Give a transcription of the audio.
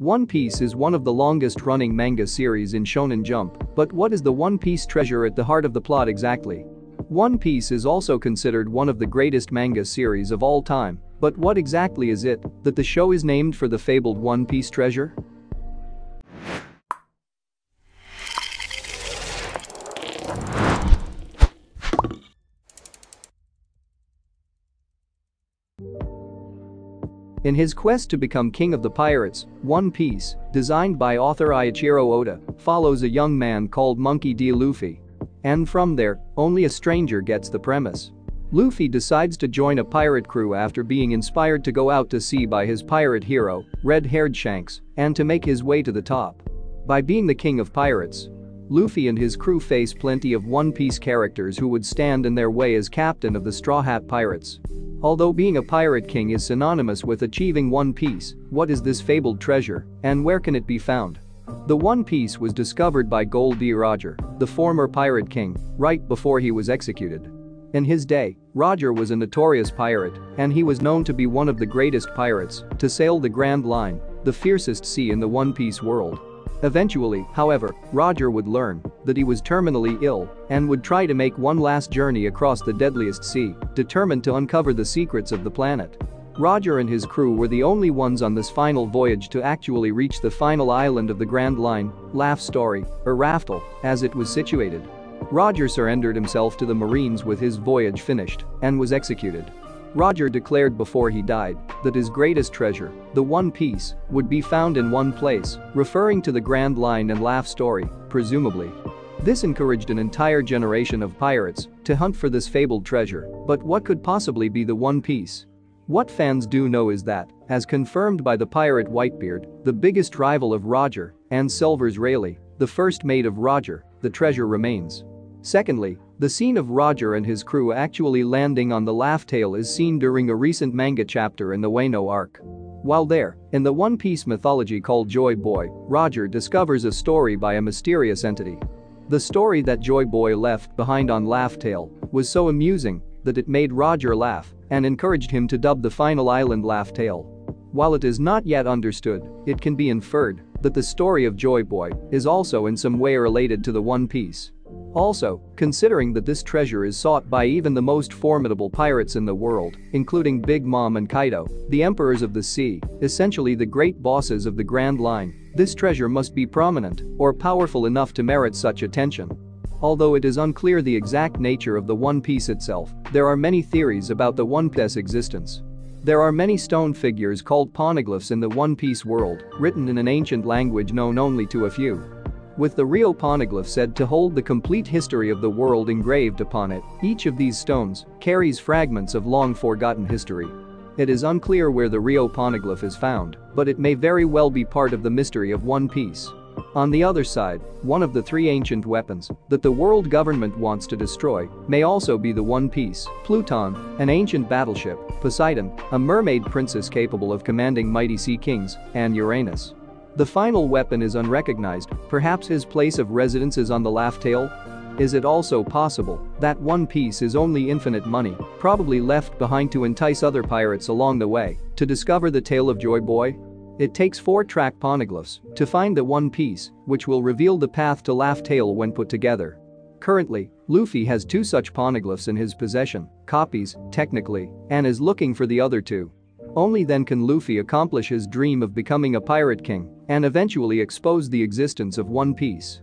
One Piece is one of the longest running manga series in Shonen Jump, but what is the One Piece treasure at the heart of the plot exactly? One Piece is also considered one of the greatest manga series of all time, but what exactly is it that the show is named for the fabled One Piece treasure? In his quest to become king of the pirates, One Piece, designed by author Eiichiro Oda, follows a young man called Monkey D. Luffy. And from there, only a stranger gets the premise. Luffy decides to join a pirate crew after being inspired to go out to sea by his pirate hero, red-haired Shanks, and to make his way to the top. By being the king of pirates, Luffy and his crew face plenty of One Piece characters who would stand in their way as captain of the Straw Hat Pirates. Although being a pirate king is synonymous with achieving One Piece, what is this fabled treasure, and where can it be found? The One Piece was discovered by Gol D. Roger, the former pirate king, right before he was executed. In his day, Roger was a notorious pirate, and he was known to be one of the greatest pirates to sail the Grand Line, the fiercest sea in the One Piece world. Eventually, however, Roger would learn that he was terminally ill and would try to make one last journey across the deadliest sea, determined to uncover the secrets of the planet. Roger and his crew were the only ones on this final voyage to actually reach the final island of the Grand Line, Laugh Story, or Raftel, as it was situated. Roger surrendered himself to the Marines with his voyage finished and was executed. Roger declared before he died that his greatest treasure, the One Piece, would be found in one place, referring to the Grand Line and Laugh story, presumably. This encouraged an entire generation of pirates to hunt for this fabled treasure, but what could possibly be the One Piece? What fans do know is that, as confirmed by the pirate Whitebeard, the biggest rival of Roger, and Silvers Rayleigh, the first mate of Roger, the treasure remains. Secondly, the scene of Roger and his crew actually landing on the Laugh Tale is seen during a recent manga chapter in the Wano arc. While there, in the One Piece mythology called Joy Boy, Roger discovers a story by a mysterious entity. The story that Joy Boy left behind on Laugh Tale was so amusing that it made Roger laugh and encouraged him to dub the final island Laugh Tale. While it is not yet understood, it can be inferred that the story of Joy Boy is also in some way related to the One Piece. Also, considering that this treasure is sought by even the most formidable pirates in the world, including Big Mom and Kaido, the emperors of the sea, essentially the great bosses of the Grand Line, this treasure must be prominent or powerful enough to merit such attention. Although it is unclear the exact nature of the One Piece itself, there are many theories about the One Piece existence. There are many stone figures called poneglyphs in the One Piece world, written in an ancient language known only to a few. With the Rio poneglyph said to hold the complete history of the world engraved upon it, each of these stones carries fragments of long-forgotten history. It is unclear where the Rio poneglyph is found, but it may very well be part of the mystery of One Piece. On the other side, one of the three ancient weapons that the world government wants to destroy may also be the One Piece, Pluton, an ancient battleship, Poseidon, a mermaid princess capable of commanding mighty sea kings, and Uranus. The final weapon is unrecognized, perhaps his place of residence is on the laugh tale? Is it also possible that One Piece is only infinite money, probably left behind to entice other pirates along the way to discover the tale of Joy Boy? It takes four track poneglyphs to find the One Piece, which will reveal the path to Laugh Tale when put together. Currently, Luffy has two such poneglyphs in his possession, copies, technically, and is looking for the other two. Only then can Luffy accomplish his dream of becoming a pirate king and eventually expose the existence of One Piece.